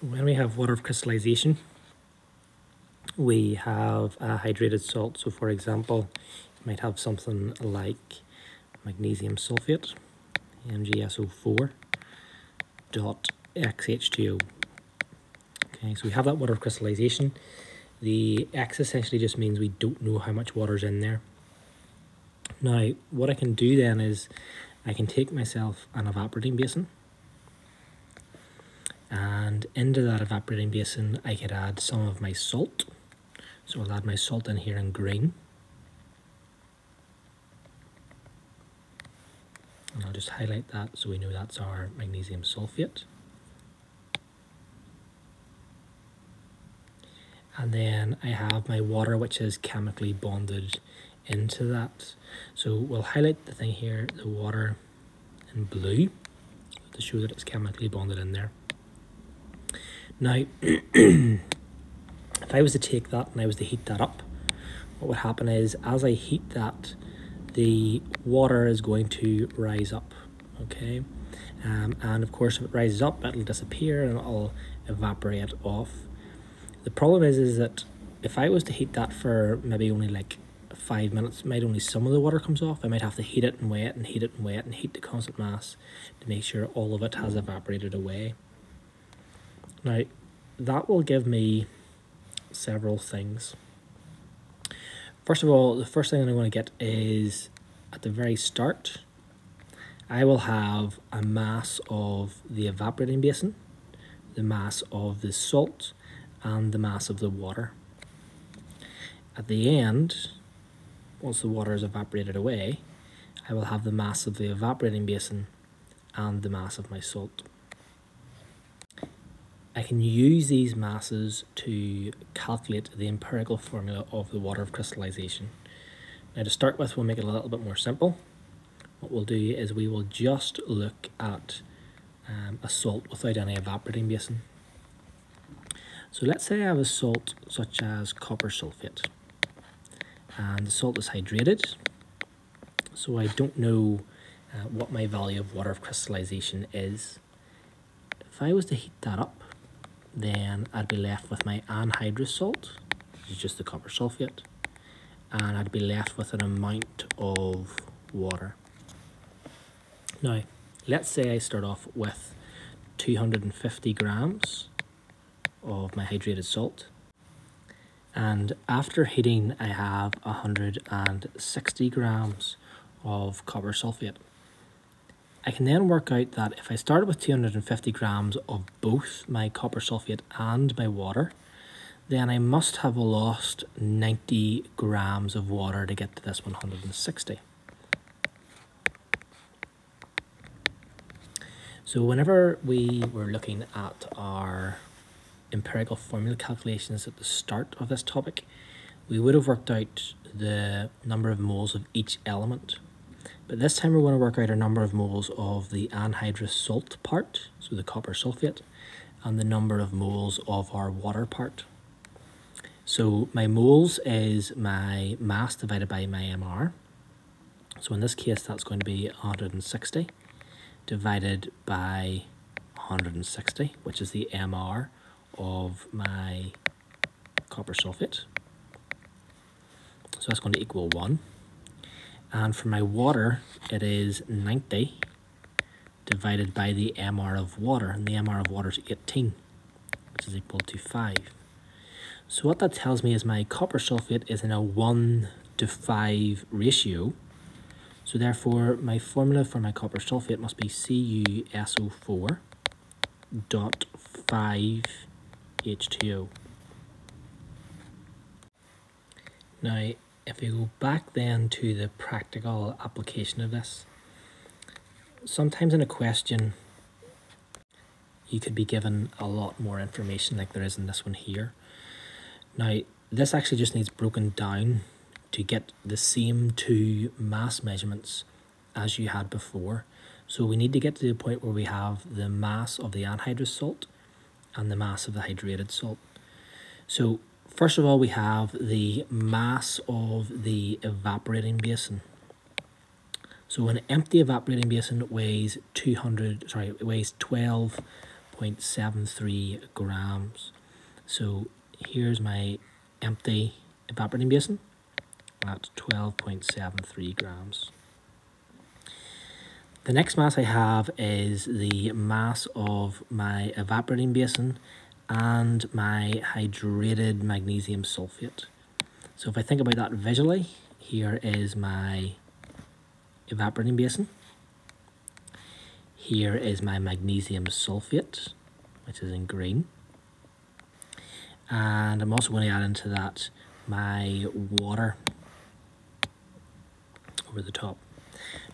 when we have water of crystallization, we have a hydrated salt. So for example, you might have something like magnesium sulfate, MgSO4 dot XH2O. Okay, so we have that water of crystallization. The X essentially just means we don't know how much water's in there. Now, what I can do then is I can take myself an evaporating basin and into that evaporating basin I could add some of my salt. So I'll add my salt in here in green. And I'll just highlight that so we know that's our magnesium sulfate. And then I have my water which is chemically bonded into that. So we'll highlight the thing here, the water in blue to show that it's chemically bonded in there. Now, if I was to take that and I was to heat that up, what would happen is as I heat that, the water is going to rise up, okay? Um, and of course, if it rises up, it'll disappear and it'll evaporate off. The problem is, is that if I was to heat that for maybe only like five minutes, might only some of the water comes off. I might have to heat it and wait and heat it and wait and heat the constant mass to make sure all of it has evaporated away. Now, that will give me several things. First of all, the first thing I'm going to get is at the very start, I will have a mass of the evaporating basin, the mass of the salt, and the mass of the water. At the end, once the water is evaporated away, I will have the mass of the evaporating basin and the mass of my salt. I can use these masses to calculate the empirical formula of the water of crystallization. Now to start with, we'll make it a little bit more simple. What we'll do is we will just look at um, a salt without any evaporating basin. So let's say I have a salt such as copper sulfate and the salt is hydrated so I don't know uh, what my value of water of crystallization is. If I was to heat that up then I'd be left with my anhydrous salt, which is just the copper sulfate, and I'd be left with an amount of water. Now, let's say I start off with 250 grams of my hydrated salt, and after heating, I have 160 grams of copper sulfate. I can then work out that if I started with 250 grams of both my copper sulfate and my water, then I must have lost 90 grams of water to get to this 160. So whenever we were looking at our empirical formula calculations at the start of this topic, we would have worked out the number of moles of each element but this time we're going to work out a number of moles of the anhydrous salt part, so the copper sulfate, and the number of moles of our water part. So my moles is my mass divided by my MR. So in this case that's going to be 160 divided by 160, which is the MR of my copper sulfate. So that's going to equal 1. And for my water, it is 90 divided by the MR of water. And the MR of water is 18, which is equal to 5. So what that tells me is my copper sulfate is in a 1 to 5 ratio. So therefore, my formula for my copper sulfate must be CuSO4 dot 5 H2O. Now, if we go back then to the practical application of this, sometimes in a question you could be given a lot more information like there is in this one here. Now, this actually just needs broken down to get the same two mass measurements as you had before. So we need to get to the point where we have the mass of the anhydrous salt and the mass of the hydrated salt. So First of all, we have the mass of the evaporating basin. So an empty evaporating basin weighs 200, sorry, it weighs 12.73 grams. So here's my empty evaporating basin at 12.73 grams. The next mass I have is the mass of my evaporating basin and my hydrated magnesium sulfate. So if I think about that visually, here is my evaporating basin. Here is my magnesium sulfate, which is in green. And I'm also going to add into that my water over the top.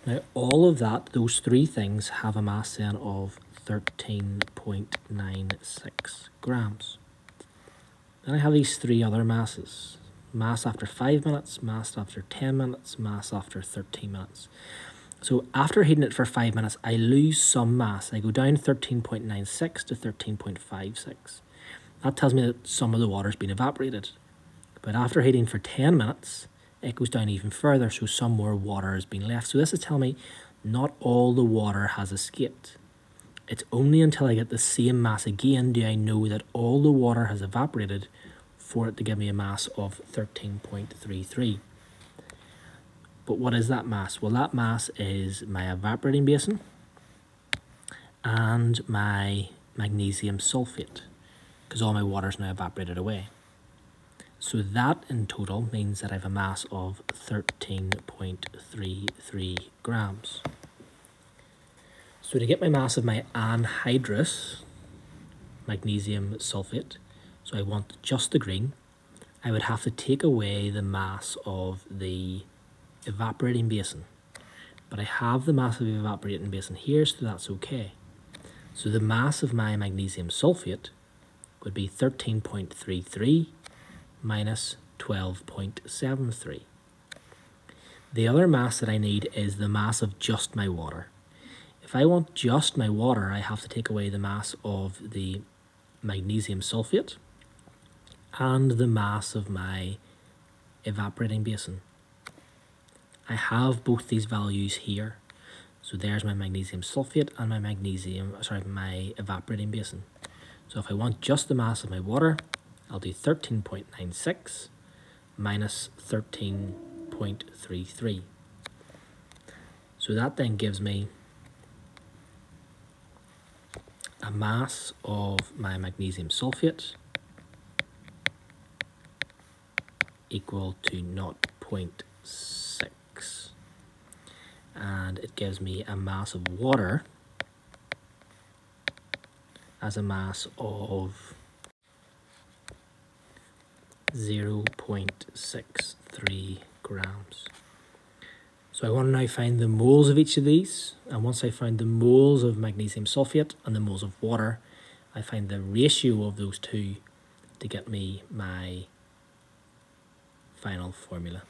Now all of that, those three things have a mass then of 13.96 grams. Then I have these three other masses. Mass after 5 minutes, mass after 10 minutes, mass after 13 minutes. So after heating it for 5 minutes, I lose some mass. I go down 13.96 to 13.56. That tells me that some of the water's been evaporated. But after heating for 10 minutes, it goes down even further, so some more water has been left. So this is telling me not all the water has escaped. It's only until I get the same mass again do I know that all the water has evaporated for it to give me a mass of 13.33. But what is that mass? Well, that mass is my evaporating basin and my magnesium sulfate because all my water is now evaporated away. So that in total means that I have a mass of 13.33 grams. So to get my mass of my anhydrous magnesium sulfate, so I want just the green, I would have to take away the mass of the evaporating basin. But I have the mass of the evaporating basin here, so that's okay. So the mass of my magnesium sulfate would be 13.33 minus 12.73. The other mass that I need is the mass of just my water. If I want just my water, I have to take away the mass of the magnesium sulfate and the mass of my evaporating basin. I have both these values here. So there's my magnesium sulfate and my magnesium, sorry, my evaporating basin. So if I want just the mass of my water, I'll do 13.96 minus 13.33. So that then gives me a mass of my magnesium sulfate equal to 0.6 and it gives me a mass of water as a mass of 0.63 grams. So I want to now find the moles of each of these. And once I find the moles of magnesium sulfate and the moles of water, I find the ratio of those two to get me my final formula.